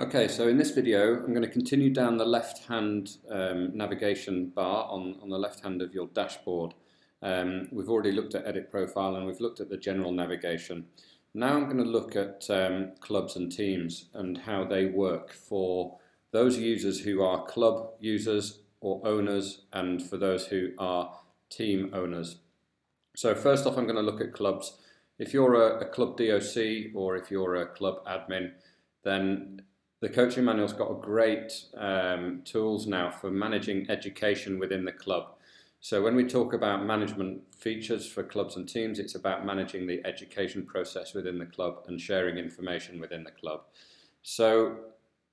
Okay, so in this video, I'm going to continue down the left-hand um, navigation bar on, on the left hand of your dashboard. Um, we've already looked at edit profile and we've looked at the general navigation. Now I'm going to look at um, clubs and teams and how they work for those users who are club users or owners and for those who are team owners. So first off, I'm going to look at clubs. If you're a, a club DOC or if you're a club admin, then the coaching manual's got great um, tools now for managing education within the club. So when we talk about management features for clubs and teams, it's about managing the education process within the club and sharing information within the club. So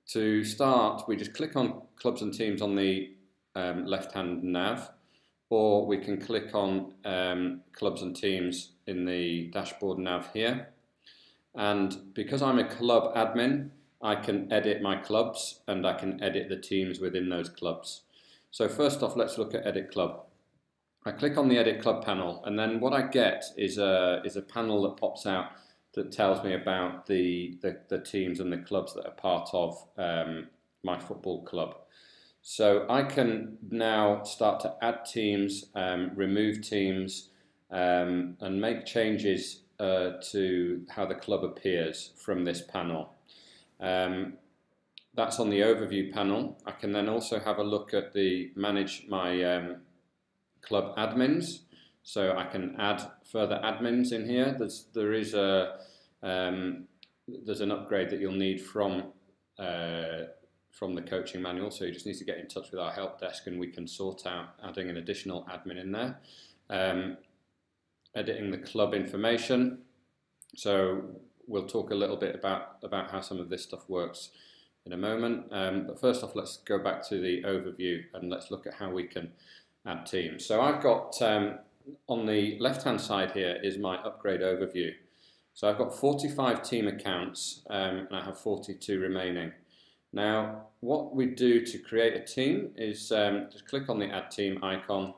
to start, we just click on clubs and teams on the um, left-hand nav, or we can click on um, clubs and teams in the dashboard nav here. And because I'm a club admin, I can edit my clubs and I can edit the teams within those clubs. So first off, let's look at Edit Club. I click on the Edit Club panel and then what I get is a, is a panel that pops out that tells me about the, the, the teams and the clubs that are part of um, my football club. So I can now start to add teams, um, remove teams, um, and make changes uh, to how the club appears from this panel. Um, that's on the overview panel. I can then also have a look at the manage my um, club admins. So I can add further admins in here. There's there is a um, there's an upgrade that you'll need from uh, from the coaching manual. So you just need to get in touch with our help desk and we can sort out adding an additional admin in there. Um, editing the club information. So we'll talk a little bit about, about how some of this stuff works in a moment. Um, but first off, let's go back to the overview and let's look at how we can add teams. So I've got, um, on the left-hand side here is my upgrade overview. So I've got 45 team accounts um, and I have 42 remaining. Now, what we do to create a team is um, just click on the add team icon,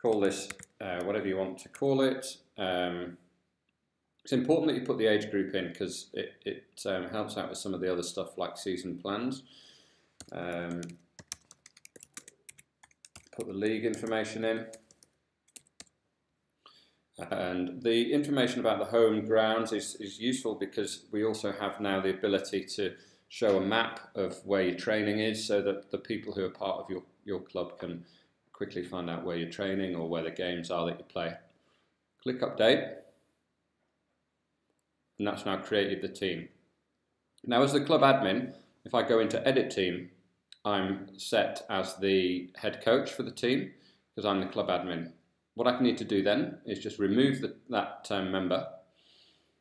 call this uh, whatever you want to call it, um, it's important that you put the age group in because it, it um, helps out with some of the other stuff like season plans. Um, put the league information in. And the information about the home grounds is, is useful because we also have now the ability to show a map of where your training is so that the people who are part of your, your club can quickly find out where you're training or where the games are that you play. Click update and that's now created the team. Now as the club admin, if I go into edit team, I'm set as the head coach for the team because I'm the club admin. What I need to do then is just remove the, that um, member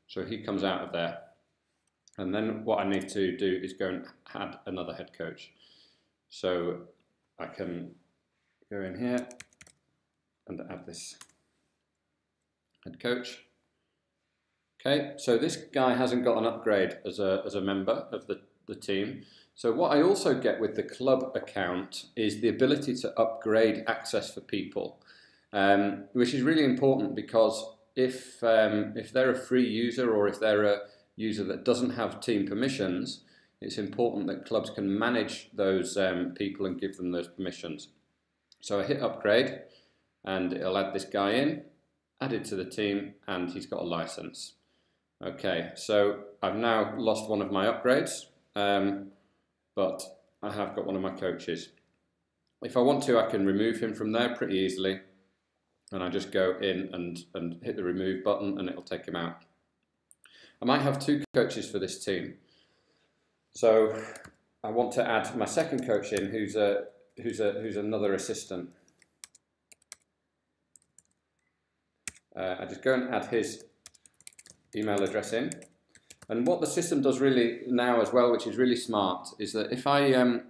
so he comes out of there. And then what I need to do is go and add another head coach. So I can go in here and add this head coach. Okay, so this guy hasn't got an upgrade as a, as a member of the, the team. So what I also get with the club account is the ability to upgrade access for people, um, which is really important because if, um, if they're a free user or if they're a user that doesn't have team permissions, it's important that clubs can manage those um, people and give them those permissions. So I hit upgrade and it'll add this guy in, add it to the team and he's got a license. Okay, so I've now lost one of my upgrades, um, but I have got one of my coaches. If I want to, I can remove him from there pretty easily. And I just go in and, and hit the remove button and it'll take him out. I might have two coaches for this team. So I want to add my second coach in who's, a, who's, a, who's another assistant. Uh, I just go and add his email address in. And what the system does really now as well, which is really smart, is that if I um,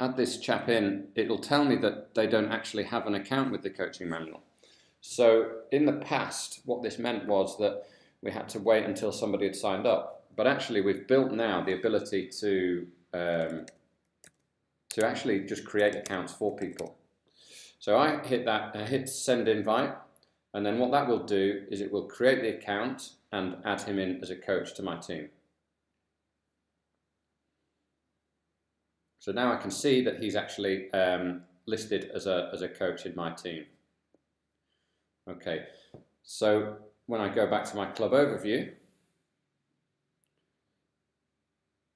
add this chap in, it'll tell me that they don't actually have an account with the coaching manual. So in the past, what this meant was that we had to wait until somebody had signed up. But actually, we've built now the ability to um, to actually just create accounts for people. So I hit that, I hit send invite, and then what that will do is it will create the account and add him in as a coach to my team. So now I can see that he's actually um, listed as a, as a coach in my team. Okay, so when I go back to my club overview,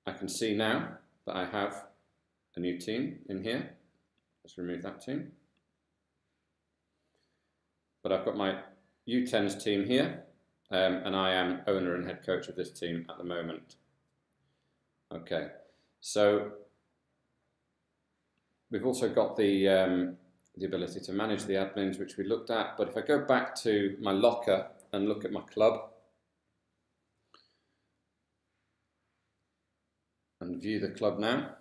I can see now that I have a new team in here. Let's remove that team. But I've got my U10s team here, um, and I am owner and head coach of this team at the moment. Okay, so we've also got the um, the ability to manage the admins, which we looked at. But if I go back to my locker and look at my club and view the club now,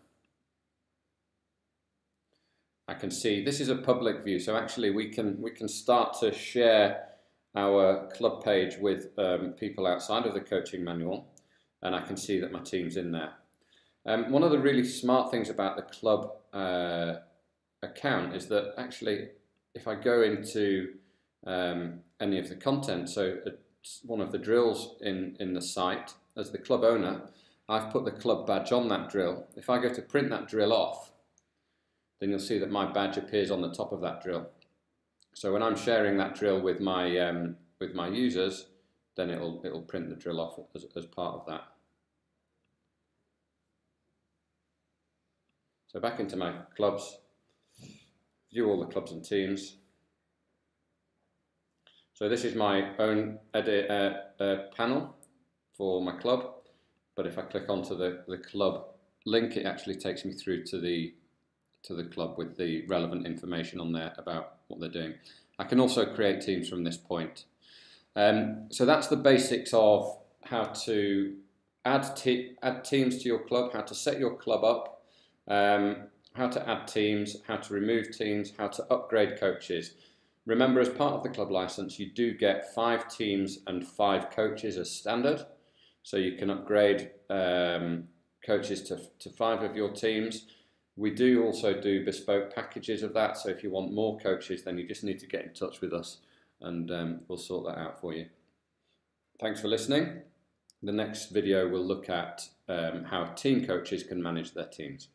I can see this is a public view. So actually we can, we can start to share our club page with um, people outside of the coaching manual and I can see that my team's in there. Um, one of the really smart things about the club uh, account is that actually if I go into um, any of the content, so uh, one of the drills in, in the site, as the club owner, I've put the club badge on that drill. If I go to print that drill off, then you'll see that my badge appears on the top of that drill. So when I'm sharing that drill with my um, with my users, then it'll it'll print the drill off as, as part of that. So back into my clubs, view all the clubs and teams. So this is my own edit uh, uh, panel for my club, but if I click onto the, the club link, it actually takes me through to the to the club with the relevant information on there about what they're doing. I can also create teams from this point. Um, so that's the basics of how to add, te add teams to your club, how to set your club up, um, how to add teams, how to remove teams, how to upgrade coaches. Remember, as part of the club license, you do get five teams and five coaches as standard. So you can upgrade um, coaches to, to five of your teams. We do also do bespoke packages of that. So if you want more coaches, then you just need to get in touch with us and um, we'll sort that out for you. Thanks for listening. The next video will look at um, how team coaches can manage their teams.